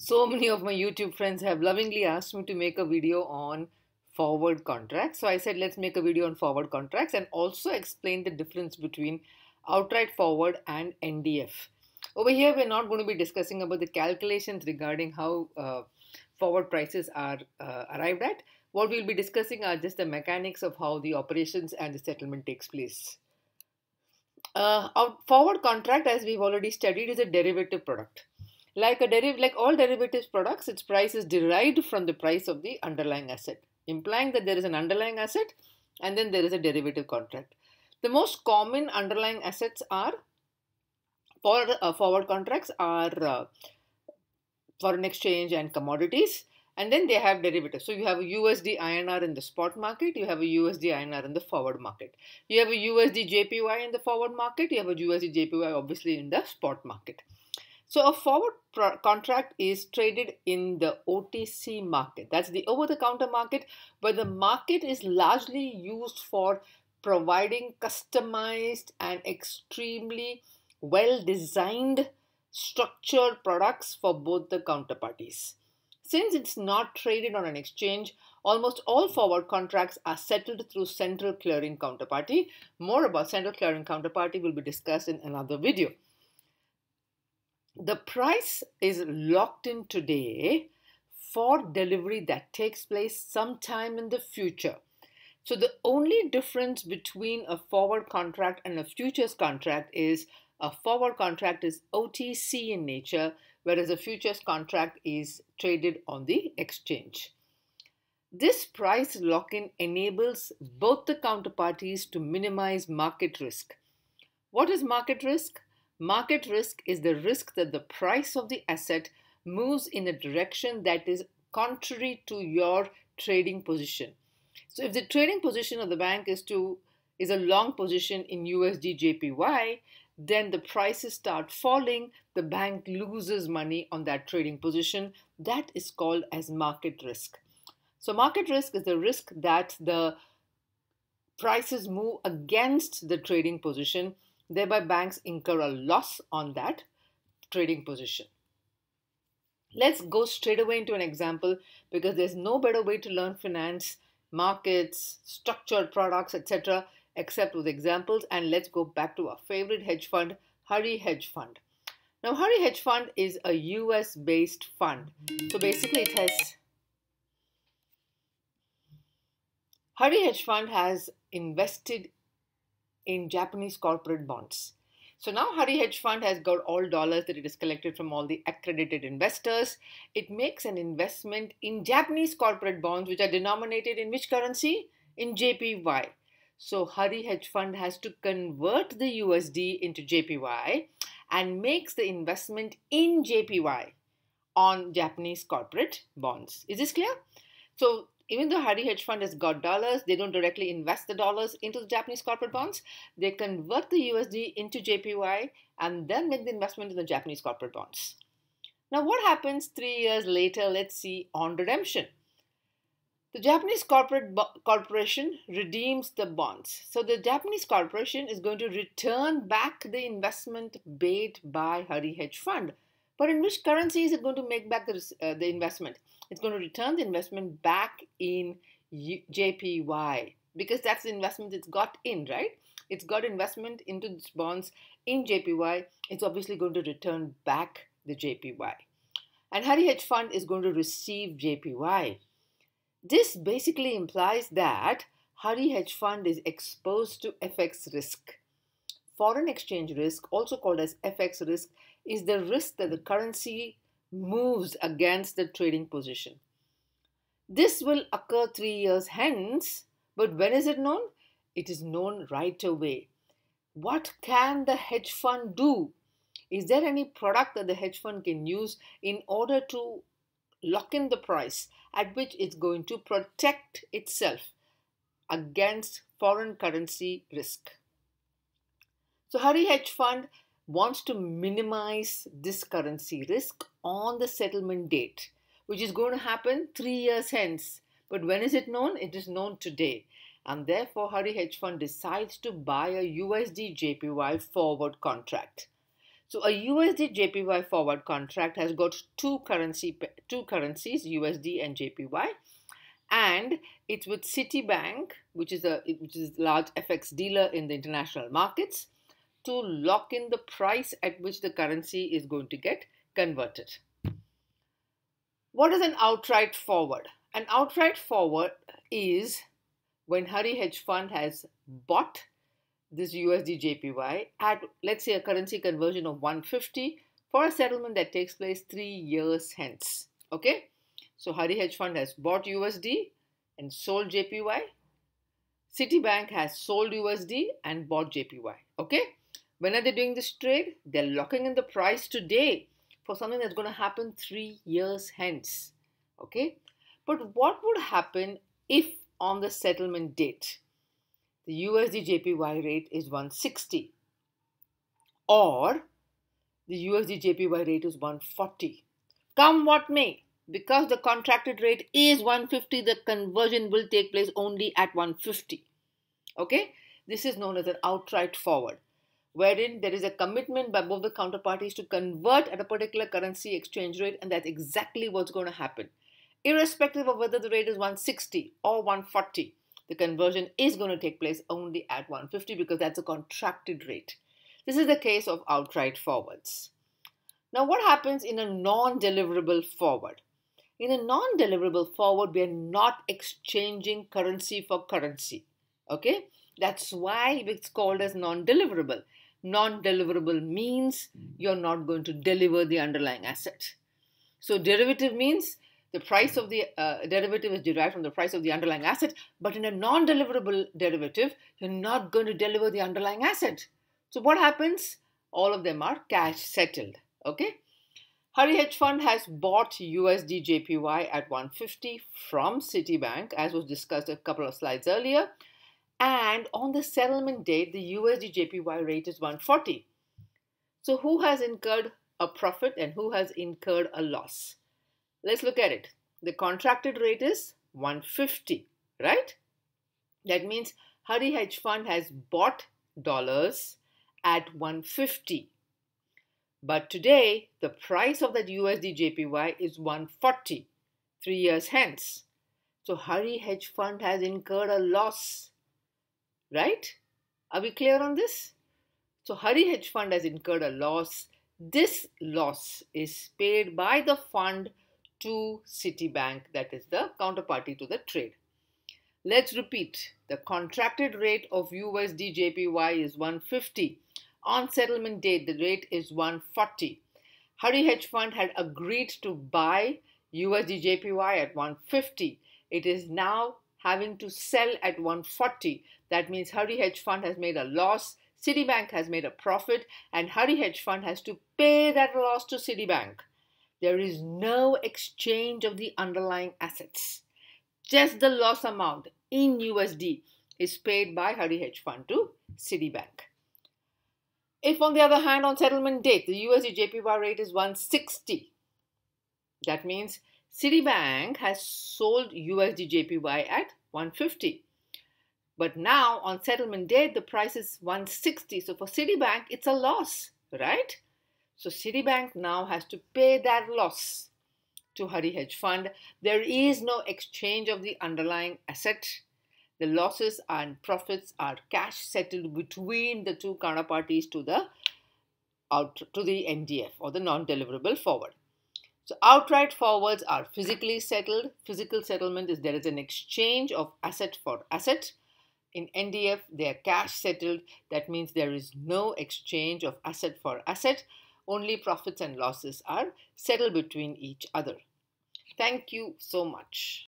So many of my YouTube friends have lovingly asked me to make a video on forward contracts. So I said, let's make a video on forward contracts and also explain the difference between outright forward and NDF. Over here, we're not going to be discussing about the calculations regarding how uh, forward prices are uh, arrived at. What we'll be discussing are just the mechanics of how the operations and the settlement takes place. Uh, our forward contract, as we've already studied, is a derivative product. Like a deriv- like all derivatives products, its price is derived from the price of the underlying asset, implying that there is an underlying asset and then there is a derivative contract. The most common underlying assets are for uh, forward contracts are uh, foreign exchange and commodities and then they have derivatives. So you have a USD INR in the spot market, you have a USD INR in the forward market. You have a USD JPY in the forward market, you have a USD JPY obviously in the spot market. So a forward contract is traded in the OTC market. That's the over-the-counter market, where the market is largely used for providing customized and extremely well-designed structured products for both the counterparties. Since it's not traded on an exchange, almost all forward contracts are settled through central clearing counterparty. More about central clearing counterparty will be discussed in another video the price is locked in today for delivery that takes place sometime in the future. So the only difference between a forward contract and a futures contract is a forward contract is OTC in nature, whereas a futures contract is traded on the exchange. This price lock in enables both the counterparties to minimize market risk. What is market risk? Market risk is the risk that the price of the asset moves in a direction that is contrary to your trading position. So if the trading position of the bank is to is a long position in USD JPY, then the prices start falling, the bank loses money on that trading position. That is called as market risk. So market risk is the risk that the prices move against the trading position Thereby, banks incur a loss on that trading position. Let's go straight away into an example because there's no better way to learn finance, markets, structured products, etc., except with examples. And let's go back to our favorite hedge fund, Hari Hedge Fund. Now, Hari Hedge Fund is a US based fund. So basically, it has Hari Hedge Fund has invested in Japanese corporate bonds. So now Hari Hedge Fund has got all dollars that it has collected from all the accredited investors. It makes an investment in Japanese corporate bonds, which are denominated in which currency? In JPY. So Hari Hedge Fund has to convert the USD into JPY and makes the investment in JPY on Japanese corporate bonds. Is this clear? So even though Hari Hedge Fund has got dollars, they don't directly invest the dollars into the Japanese corporate bonds. They convert the USD into JPY and then make the investment in the Japanese corporate bonds. Now, what happens three years later? Let's see on redemption. The Japanese corporate corporation redeems the bonds. So the Japanese corporation is going to return back the investment made by Hari Hedge Fund. But in which currency is it going to make back the, uh, the investment? It's going to return the investment back in JPY because that's the investment it's got in, right? It's got investment into these bonds in JPY. It's obviously going to return back the JPY. And Hari Hedge Fund is going to receive JPY. This basically implies that Hari Hedge Fund is exposed to FX risk. Foreign exchange risk, also called as FX risk, is the risk that the currency moves against the trading position. This will occur three years hence, but when is it known? It is known right away. What can the hedge fund do? Is there any product that the hedge fund can use in order to lock in the price at which it's going to protect itself against foreign currency risk? So, Hari Hedge Fund wants to minimize this currency risk on the settlement date, which is going to happen three years hence. But when is it known? It is known today. And therefore, Hari Hedge Fund decides to buy a USD JPY forward contract. So a USD JPY forward contract has got two currency two currencies, USD and JPY, and it's with Citibank, which is a which is a large FX dealer in the international markets, to lock in the price at which the currency is going to get converted. What is an outright forward? An outright forward is when Hari Hedge Fund has bought this USD JPY at, let's say, a currency conversion of 150 for a settlement that takes place three years hence. Okay, so Hari Hedge Fund has bought USD and sold JPY. Citibank has sold USD and bought JPY. Okay, when are they doing this trade? They're locking in the price today for something that's going to happen three years hence. Okay, but what would happen if on the settlement date the USD JPY rate is 160 or the USD JPY rate is 140. Come what may, because the contracted rate is 150, the conversion will take place only at 150. Okay, this is known as an outright forward, wherein there is a commitment by both the counterparties to convert at a particular currency exchange rate, and that's exactly what's going to happen. Irrespective of whether the rate is 160 or 140, the conversion is going to take place only at 150 because that's a contracted rate. This is the case of outright forwards. Now, what happens in a non deliverable forward? In a non deliverable forward, we are not exchanging currency for currency. Okay, that's why it's called as non deliverable. Non deliverable means you're not going to deliver the underlying asset. So, derivative means the price of the uh, derivative is derived from the price of the underlying asset, but in a non deliverable derivative, you're not going to deliver the underlying asset. So, what happens? All of them are cash settled. Okay. Hari Hedge Fund has bought USD JPY at 150 from Citibank, as was discussed a couple of slides earlier. And on the settlement date, the USD JPY rate is 140. So, who has incurred a profit and who has incurred a loss? Let's look at it. The contracted rate is 150, right? That means Hari Hedge Fund has bought dollars at 150. But today, the price of that USD JPY is 140, three years hence. So Hari Hedge Fund has incurred a loss, right? Are we clear on this? So Hari Hedge Fund has incurred a loss. This loss is paid by the fund to Citibank, that is the counterparty to the trade. Let's repeat. The contracted rate of USD JPY is 150. On settlement date, the rate is 140. Hari Hedge Fund had agreed to buy USD JPY at 150. It is now having to sell at 140. That means Hari Hedge Fund has made a loss, Citibank has made a profit, and Hari Hedge Fund has to pay that loss to Citibank. There is no exchange of the underlying assets. Just the loss amount in USD is paid by Hari Hedge Fund to Citibank. If, on the other hand, on settlement date, the USD JPY rate is 160, that means Citibank has sold USD JPY at 150. But now, on settlement date, the price is 160. So for Citibank, it's a loss, right? So Citibank now has to pay that loss to Hari Hedge Fund. There is no exchange of the underlying asset. The losses and profits are cash settled between the two counterparties to the out to the NDF or the non-deliverable forward. So outright forwards are physically settled. Physical settlement is there is an exchange of asset for asset. In NDF, they are cash settled. That means there is no exchange of asset for asset only profits and losses are settled between each other. Thank you so much.